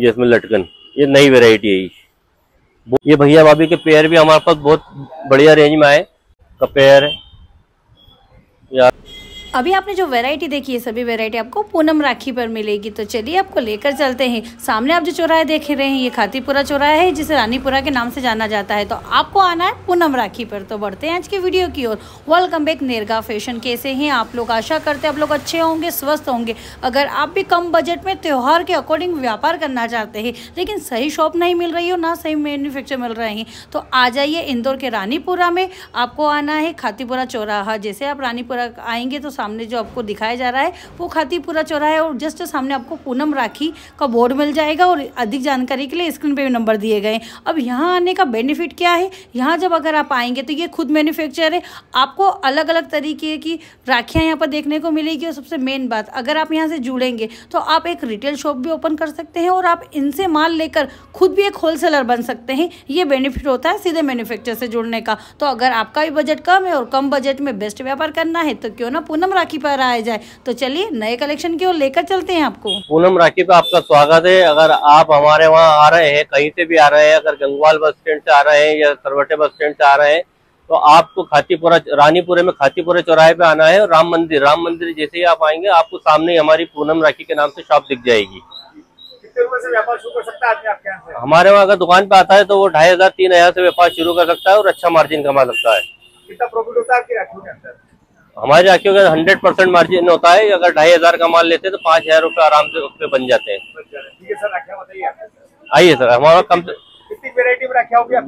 ये इसमें लटकन, ये नई वेराइटी है ये। भैया भाभी के पेयर भी हमारे पास बहुत बढ़िया रेंज में आए। का पेयर है। अभी आपने जो वैरायटी देखी है, सभी वैरायटी आपको पूनम राखी पर मिलेगी। तो चलिए आपको लेकर चलते हैं। सामने आप जो चौराहे देख रहे हैं, ये खातीपुरा चौराहा है, जिसे रानीपुरा के नाम से जाना जाता है। तो आपको आना है पूनम राखी पर। तो बढ़ते हैं आज की वीडियो की ओर। वेलकम बैक नेरगा फ़ैशन कैसे हैं आप लोग? आशा करते हैं आप लोग अच्छे होंगे, स्वस्थ होंगे। अगर आप भी कम बजट में त्यौहार के अकॉर्डिंग व्यापार करना चाहते हैं, लेकिन सही शॉप नहीं मिल रही हो, ना सही मैन्युफैक्चर मिल रहे हैं तो आ जाइए इंदौर के रानीपुरा में। आपको आना है खातीपुरा चौराहा। जैसे आप रानीपुरा आएँगे तो सामने जो आपको दिखाया जा रहा है, वो खातीपुरा चौराहा है और जस्ट सामने आपको पूनम राखी का बोर्ड मिल जाएगा और अधिक जानकारी के लिए स्क्रीन पर भी नंबर दिए गए। अब यहाँ आने का बेनिफिट क्या है? यहाँ जब अगर आप आएँगे तो ये खुद मैन्युफैक्चर है। आपको अलग अलग तरीके की राखियाँ यहाँ पर देखने को मिलेगी और सबसे मेन बात, अगर आप यहाँ से जुड़ेंगे तो आप एक रिटेल शॉप भी ओपन कर सकते हैं और आप इनसे माल लेकर खुद भी एक होलसेलर बन सकते हैं। ये बेनिफिट होता है सीधे मैन्युफैक्चर से जुड़ने का। तो अगर आपका भी बजट कम है और कम बजट में बेस्ट व्यापार करना है तो क्यों ना पूनम राखी पर आया जाए। तो चलिए नए कलेक्शन की ओर लेकर चलते हैं आपको। पूनम राखी पे आपका स्वागत है। अगर आप हमारे वहाँ आ रहे हैं कहीं से भी आ रहे हैं अगर गंगवाल बस स्टैंड से आ रहे हैं या सरवटे बस स्टैंड से आ रहे हैं तो आपको खातीपुरा रानीपुरे में खातीपुरा चौराहे पे आना है और राम मंदिर। राम मंदिर जैसे ही आप आएँगे आपको सामने ही हमारी पूनम राखी के नाम से शॉप दिख जाएगी। कितने व्यापार शुरू कर सकता है आपके यहाँ से? हमारे वहाँ अगर दुकान पे आता है तो वो ढाई हज़ार तीन हज़ार से व्यापार शुरू कर सकता है और अच्छा मार्जिन कमा सकता है। कितना प्रॉफिट होता है आपकी राखियों के अंदर हमारे राखियों का हंड्रेड परसेंट मार्जिन होता है अगर ढाई हज़ार का माल लेते हैं तो पाँच हज़ार रुपये आराम से उस पे बन जाते हैं। आइए सर हमारा कम से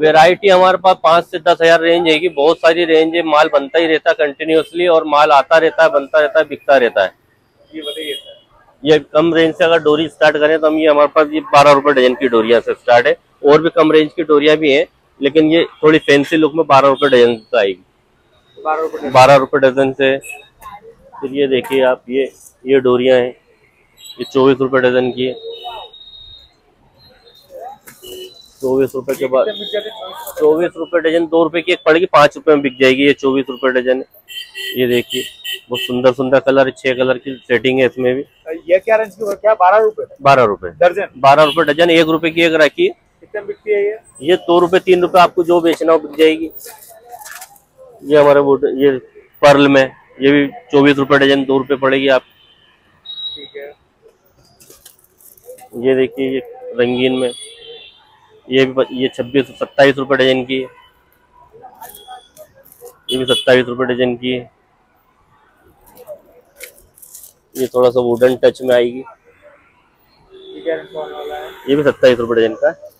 वेरायटी हमारे पास पाँच से दस हज़ार रेंज है बहुत सारी रेंज है माल बनता ही रहता है कंटिन्यूसली और माल आता रहता है बनता रहता है बिकता रहता है। ये बताइए सर। ये कम रेंज से अगर डोरी स्टार्ट करें तो हम ये हमारे पास ये बारह रुपए डजन की डोरिया से स्टार्ट है। और भी कम रेंज की डोरिया भी है लेकिन ये थोड़ी फैंसी लुक में बारह रुपए डजन से आएगी। बारह रुपए डजन। से। फिर ये देखिए आप ये ये डोरिया हैं। ये चौबीस रुपए डजन की है। चौबीस रुपए के बाद चौबीस रुपए डजन दो रुपए की एक पड़ेगी पाँच रुपए में बिक जाएगी ये चौबीस रुपए डजन। है ये देखिए बहुत सुंदर सुंदर कलर छह कलर की सेटिंग है इसमें भी। ये क्या रेंज की क्या बारह रुपए? बारह रुपए। दर्जन? बारह रुपए डजन एक रुपए की एक राखी है कितने बिकती है ये? ये दो रुपए तीन रुपए आपको जो बेचना हो बिक जाएगी। ये हमारे वो ये पर्ल में ये भी चौबीस रुपए डजन दो रुपए पड़ेगी आप। ठीक है। ये देखिए ये रंगीन में। ये भी ये छब्बीस सत्ताईस रुपए डजन की ये भी सत्ताईस रुपए डजन की ये थोड़ा सा वुडन टच में आएगी। ये है भी सत्ताईस रुपए डजन का है।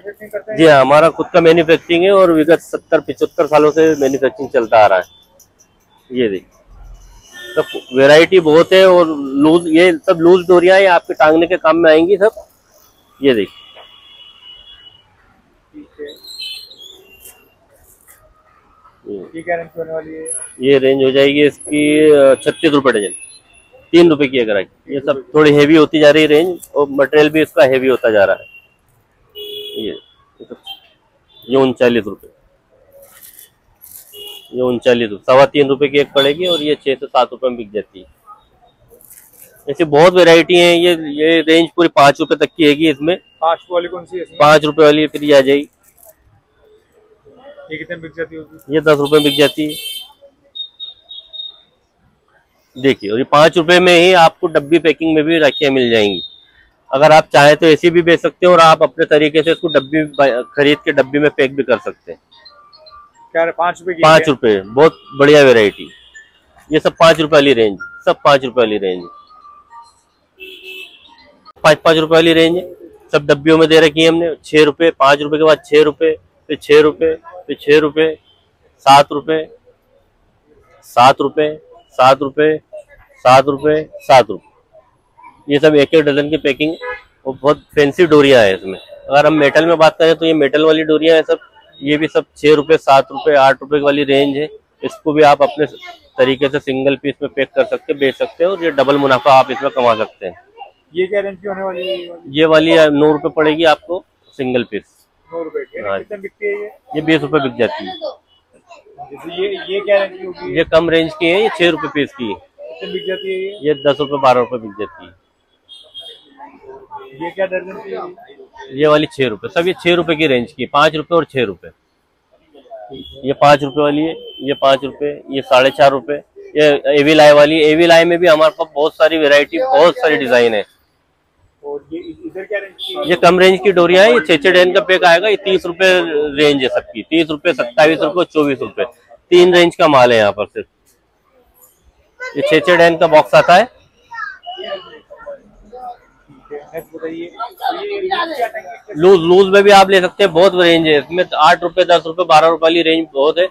मैन्युफैक्चरिंग करते हैं? जी हाँ हमारा खुद का मैन्युफैक्चरिंग है और विगत सत्तर पिछहत्तर सालों से मैन्युफैक्चरिंग चलता आ रहा है। ये देखिए। सब वेराइटी बहुत है और लूज ये सब लूज डोरिया हैं आपके टांगने के काम में आएँगी सब। ये देखिए। ये- क्या रेंज होने वाली है? ये रेंज हो जाएगी इसकी छत्तीस रुपए डजन। तीन रुपए की अगर आई ये सब थोड़ी हेवी होती जा रही है रेंज और मटेरियल भी इसका हेवी होता जा रहा है। ये उनचालीस रुपए ये उनचालीस रुपये। सवा तीन रुपए की एक पड़ेगी और ये छह से सात रुपए में बिक जाती है। ऐसी बहुत वेराइटी है। ये ये रेंज पूरी पाँच रुपए तक की हैगी इसमें। पाँच वाली कौन सी है पाँच रुपए वाली फिर ये आ जाएगी। ये कितने बिक जाती होगी? ये दस रुपए में बिक जाती है। देखिए और ये पाँच रुपए में ही आपको डब्बी पैकिंग में भी राखियाँ मिल जाएँगी। अगर आप चाहें तो ऐसी भी बेच सकते हैं और आप अपने तरीके से इसको डब्बी खरीद के डब्बी में पैक भी कर सकते हैं। क्या पाँच रुपए की पाँच? रुपए बहुत बढ़िया वेराइटी ये सब पाँच रुपए वाली रेंज सब पाँच रुपए वाली रेंज पाँच पाँच रुपए वाली रेंज है। सब डब्बियों में दे रखी है हमने छह रुपये पाँच रुपये के बाद छह रुपये फिर छह रुपये फिर छह रुपये सात रुपये सात रुपये सात रुपये सात रुपये सात रुपए। ये सब एक एक डजन की पैकिंग और बहुत फैंसी डोरिया है इसमें। अगर हम मेटल में बात करें तो ये मेटल वाली डोरिया है सब ये भी सब छह रुपए सात रुपए आठ रुपए वाली रेंज है। इसको भी आप अपने तरीके से सिंगल पीस में पैक कर सकते हैं बेच सकते हैं और ये डबल मुनाफा आप इसमें कमा सकते हैं। ये क्या रेंज की होने वाली? है ये वाली? नौ रुपए पड़ेगी आपको सिंगल पीस नौ है? हाँ। बिकती है ये? ये बीस रुपए बिक जाती है। ये ये क्या रेंज की होगी। ये कम रेंज की है ये छह रुपए पीस की है। बिक जाती है ये? ये दस रुपए बारह रुपए बिक जाती है। ये क्या दर्जन की ये वाली छह रुपए। सब ये छह रुपए की रेंज की पाँच रुपए और छह रुपए। ये पाँच रुपए वाली है ये पाँच रुपए ये साढ़े चार रुपए। ये एवी लाई वाली एवी लाई में भी हमारे पास बहुत सारी वेरायटी बहुत सारी डिज़ाइन है। और ये इधर क्या रेंज की ये कम रेंज की डोरिया हैं। ये छह छह डेन का पैक आएगा। ये तीस रुपए रेंज है सबकी। तीस रुपए सत्ताईस रुपए चौबीस रुपए। तीन रेंज का माल है यहाँ पर सिर्फ़। ये छह छह डेन का बॉक्स आता है। बताइए क्या टंकी लूज लूज में भी आप ले सकते हैं बहुत रेंज है। इसमें आठ रुपए दस रुपए बारह रुपए वाली रेंज बहुत है।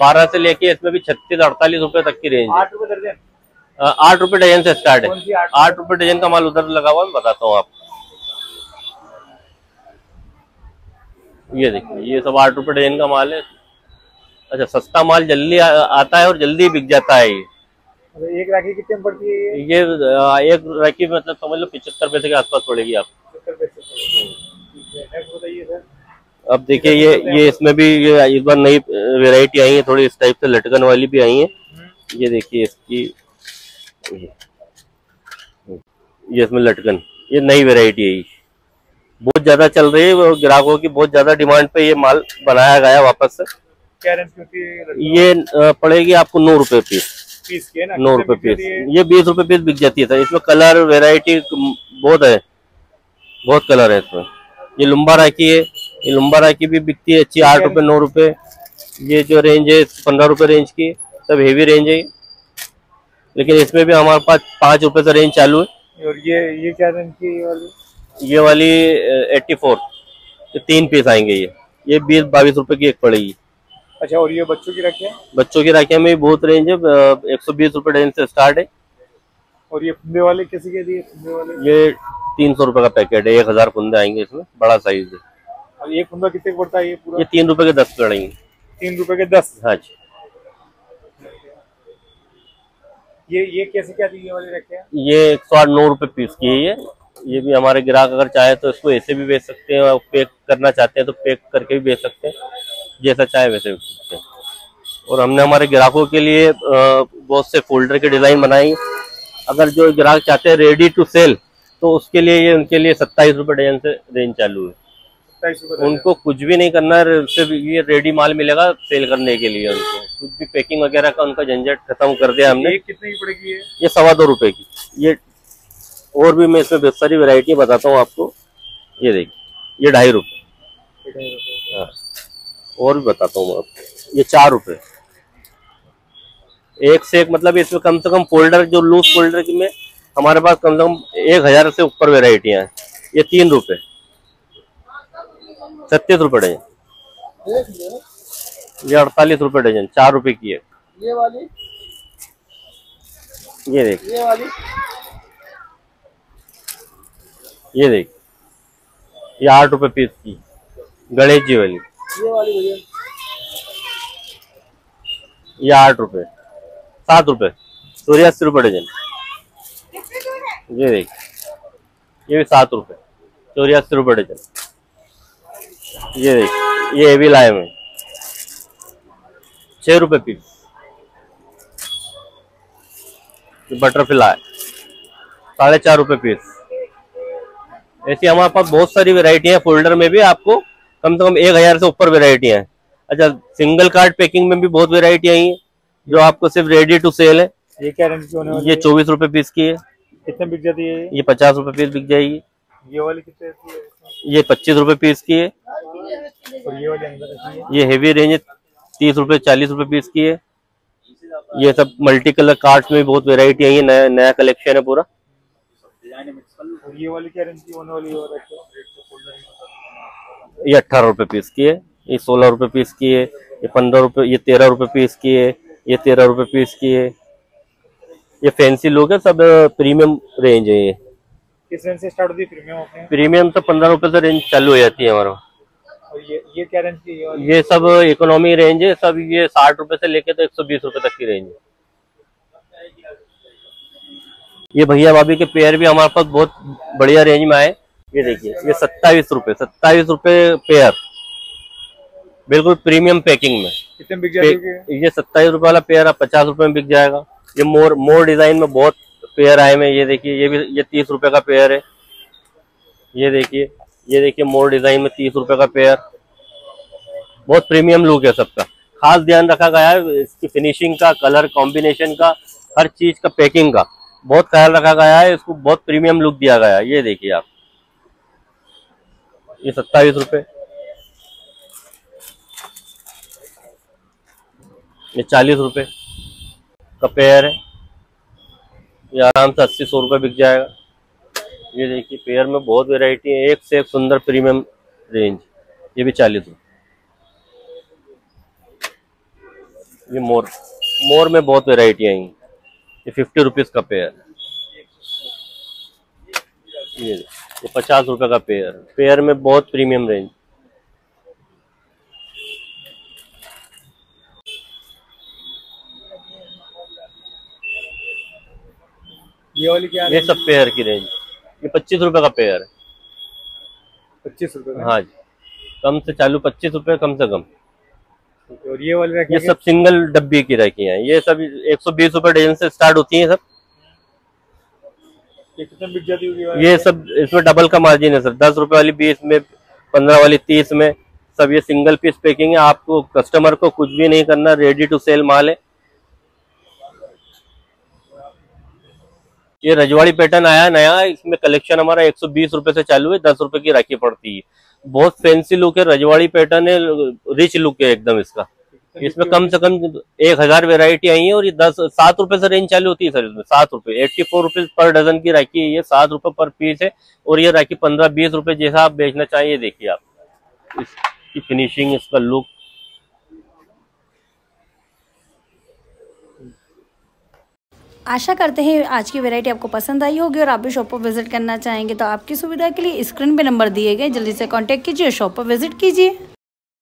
बारह से लेके इसमें भी छत्तीस अड़तालीस रुपए तक की रेंज है। आठ रुपए दर्जन? आठ रुपए डजन से स्टार्ट है। आठ? रुपए डजन का माल उधर लगा हुआ है मैं बताता हूँ आपको। ये देखिए ये सब आठ रुपए डजन का माल है। अच्छा सस्ता माल जल्दी आता है और जल्दी बिक जाता है ये। एक राखी कितने पड़ती है ये? एक राखी मतलब समझ लो पिछहत्तर पैसे के आसपास पड़ेगी आप। अब देखिए ये ये इसमें भी ये इस बार नई वेराइटी आई है थोड़ी इस टाइप से लटकन वाली भी आई है। ये देखिए इसकी ये ये इसमें लटकन ये नई वेराइटी है बहुत ज़्यादा चल रही है ग्राहकों की बहुत ज़्यादा डिमांड पे ये माल बनाया गया वापस से। ये पड़ेगी आपको नौ रुपए पीस। पीस की है ना नौ रुपए पीस ये? बीस रुपए पीस बिक जाती है सर। इसमें कलर वेराइटी बहुत है। बहुत कलर है इसमें। ये लुम्बा राखी है। ये लुम्बा राखी भी बिकती है अच्छी आठ रुपए नौ रुपए। ये जो रेंज है पंद्रह रुपए रेंज की। सब हेवी रेंज है। लेकिन इसमें भी हमारे पास पाँच रुपए से रेंज चालू है। और ये ये क्या रेंज की ये वाली? ये वाली एट्टी फोर तीन पीस आएँगे ये। ये बीस बाईस रुपए की एक पड़ेगी। अच्छा और ये बच्चों की रखे? हैं बच्चों की राखियाँ में बहुत रेंज है एक सौ बीस रूपए रेंज से स्टार्ट है। और ये फुंदे वाले कैसे के दिए फुंदे वाले? ये तीन सौ रुपए का पैकेट है एक हज़ार फुंदे आएँगे इसमें बड़ा साइज़ है। और एक फुंदा कितने का पड़ता है ये पूरा? ये तीन रुपए के दस पड़ेंगे तीन रुपए के दस? हाँ जी। ये ये कैसे क्या दिए वाले रखे? हैं ये एक सौ आठ नौ रुपए पीस की है ये। ये भी हमारे ग्राहक अगर चाहे तो इसको ऐसे भी बेच सकते हैं और पैक करना चाहते हैं तो पैक करके भी बेच सकते हैं। जैसा चाहे वैसे सकते हैं। और हमने हमारे ग्राहकों के लिए बहुत से फोल्डर के डिज़ाइन बनाई। अगर जो ग्राहक चाहते हैं रेडी टू सेल तो उसके लिए ये उनके लिए सत्ताईस रुपए डजन से रेंज चालू है। उनको कुछ भी नहीं करना है सिर्फ़ ये रेडी माल मिलेगा सेल करने के लिए उनको। कुछ भी पैकिंग वगैरह का उनका झंझट खत्म कर दिया हमने। ये कितने की पड़ेगी ये? ये सवा दो रुपए की। ये और भी मैं इसमें बहुत सारी वैरायटी बताता हूँ आपको। ये देखिए ये ढाई। हाँ। और भी बताता हूँ आपको। ये चार रुपए। एक से एक मतलब इसमें कम से कम फोल्डर जो लूज फोल्डर की में हमारे पास कम से कम एक हज़ार से ऊपर वेराइटियाँ हैं। ये तीन रुपए। छत्तीस रुपए डजन। ये अड़तालीस रुपए डजन चार रुपए की है ये वाली? ये देख। ये वाली? ये देख। ये आठ रुपए पीस की गणेश जी वाली। ये वाली भैया। ये आठ रुपए। सात रुपए। चौरासी रुपए डजन। ये देख। ये भी सात रुपए। चौरासी रुपए डजन। ये देख। ये हेवी लाए में छह रुपए पीस बटरफ्लाई साढ़े चार रुपए पीस ऐसी हमारे पास बहुत सारी वेराइटी है। फोल्डर में भी आपको कम से कम एक हज़ार से ऊपर वेराइटियाँ हैं। अच्छा सिंगल कार्ड पैकिंग में भी बहुत वेराइटी आई है जो आपको सिर्फ़ रेडी टू सेल है। ये क्या रेंज की होने वाली ये चौबीस रुपए पीस की है। कितने बिक जाती है ये? पचास रुपए पीस बिक जाएगी। ये वाली कितने की है? ये पच्चीस रुपए पीस की है। और ये वाली अंदर ये हेवी रेंज तीस रुपए चालीस रुपए पीस की है। ये सब मल्टी कलर कार्ड्स में बहुत वेराइटी आई है नया नया कलेक्शन है पूरा। ये वाली क्या रेंज की होने वाली है? ये अट्ठारह रुपए पीस की है ये सोलह रुपए पीस की है ये पंद्रह रुपए ये तेरह रुपए पीस की है ये तेरह रुपए पीस की है। ये फैंसी लोग है सब प्रीमियम रेंज है ये। किस रेंज से स्टार्ट होती है? प्रीमियम प्रीमियम तो पंद्रह रुपए से रेंज चालू हो जाती है हमारा। ये ये क्या रेंज की है? ये ये सब इकोनॉमी रेंज है सब ये साठ रुपए से लेके तो एक सौ बीस रुपए तक की रेंज है। ये भैया भाभी के पेयर भी हमारे पास बहुत बढ़िया रेंज में आए। ये देखिए ये सत्ताईस रुपए सत्ताईस रुपए पेयर बिल्कुल प्रीमियम पैकिंग में। कितने बिक पे- ये सत्ताईस रुपए वाला पेयर आप पचास रुपए में बिक जाएगा। ये मोर मोर डिज़ाइन में बहुत पेयर आए में ये देखिए ये भी ये तीस रुपए का पेयर है। ये देखिए ये देखिए मोर डिज़ाइन में तीस रुपए का पेयर बहुत प्रीमियम लुक है सबका। खास ध्यान रखा गया है इसकी फिनिशिंग का कलर कॉम्बिनेशन का हर चीज़ का पैकिंग का। बहुत ख्याल रखा गया है इसको बहुत प्रीमियम लुक दिया गया है। ये देखिए आप। ये सत्ताईस रुपये ये चालीस रुपए का पेयर है। ये आराम से अस्सी सौ रुपये बिक जाएगा। ये देखिए पेयर में बहुत वेराइटी है। एक से एक सुंदर प्रीमियम रेंज ये भी चालीस रुपये ये मोर मोर में बहुत वेराइटी आई ये फिफ्टी रुपीज़ का पेयर ये ये पचास रुपए का पेयर। पेयर में बहुत प्रीमियम रेंज ये वाली क्या ये सब पेयर की रेंज ये पच्चीस रुपए का पेयर है। पच्चीस रुपए हाँ जी। कम से चालू पच्चीस रुपए कम से कम। और ये वाली ये सब सिंगल डब्बी की रखी है। ये सब एक सौ बीस रुपए डजन से स्टार्ट होती है सब। ये सब, इसमें डबल का मार्जिन है सर दस रुपए वाली बीस में, पंद्रह वाली तीस में, सब ये सिंगल पीस पैकिंग है। आपको कस्टमर को कुछ भी नहीं करना रेडी टू सेल माल है। ये रजवाड़ी पैटर्न आया, नया, इसमें कलेक्शन हमारा एक सौ बीस रुपए से चालू है, दस रुपए की राखी पड़ती है। बहुत फैंसी लुक है, रजवाड़ी पैटर्न है रिच लुक है एकदम इसका। इसमें कम से कम एक हज़ार वेरायटी आई है और ये दस, सात रुपए से रेंज चालू होती है सर इसमें, सात रुपए। Eighty four rupees per dozen की राखी है ये, सात रुपए पर पीस है और ये राखी पंद्रह, बीस रुपए जैसा आप बेचना चाहिए देखिए आप। इसकी फिनिशिंग इसका लुक आशा करते हैं आज की वैरायटी आपको पसंद आई होगी और आप भी शॉप पर विज़िट करना चाहेंगे तो आपकी सुविधा के लिए स्क्रीन पे नंबर दिए गए, जल्दी से कांटेक्ट कीजिए शॉप पर विज़िट कीजिए।